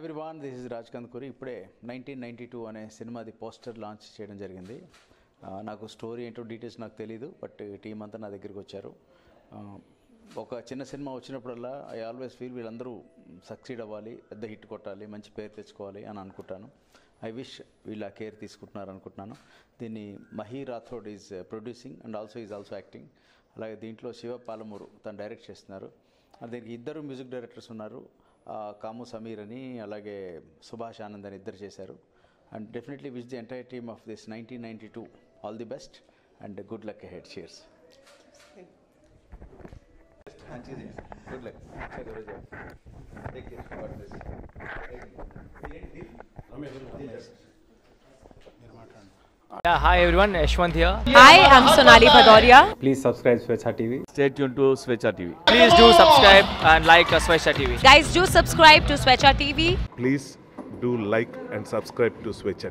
Everyone this is Rajkanth Kuri. ఇప్పుడే nineteen ninety two అనే సినిమాది poster launch చేయడం జరిగింది. నాకు స్టోరీ ఏంటో డీటెయిల్స్ నాకు తెలియదు బట్ టీం అంతా నా దగ్గరికి వచ్చారు. ఒక చిన్న సినిమా వచ్చినప్పుడల్లా ఐ ఆల్వేస్ ఫీల్ వీళ్ళందరూ సక్సీడ్ అవ్వాలి పెద్ద హిట్ కొట్టాలి మంచి పేరు తెచ్చుకోవాలి అని అనుకుంటాను. ఐ విష్ వీళ్ళ కేర్ తీసుకుంటున్నారు అనుకుంటున్నాను దీన్ని Mahi Rathod is producing and also is also acting. అలాగే దీంట్లో శివ పాలమూరు తను డైరెక్ట్ చేస్తున్నారు. దీనికి ఇద్దరు మ్యూజిక్ డైరెక్టర్స్ ఉన్నారు. కాము సమీర్ అని అలాగే సుభాష్ ఆనంద్ అని ఇద్దరు చేశారు. And definitely which the entire team of this nineteen ninety two. All the best and good luck head shares good luck. Take care Yeah, hi everyone, Yashwant here. Hi, I'm Sonali Bhadoria. Please subscribe Swechha TV. Stay tuned to Svecha TV. Please do subscribe and like Swesha TV. Guys, do subscribe to Swecha TV. please do like and subscribe to Switch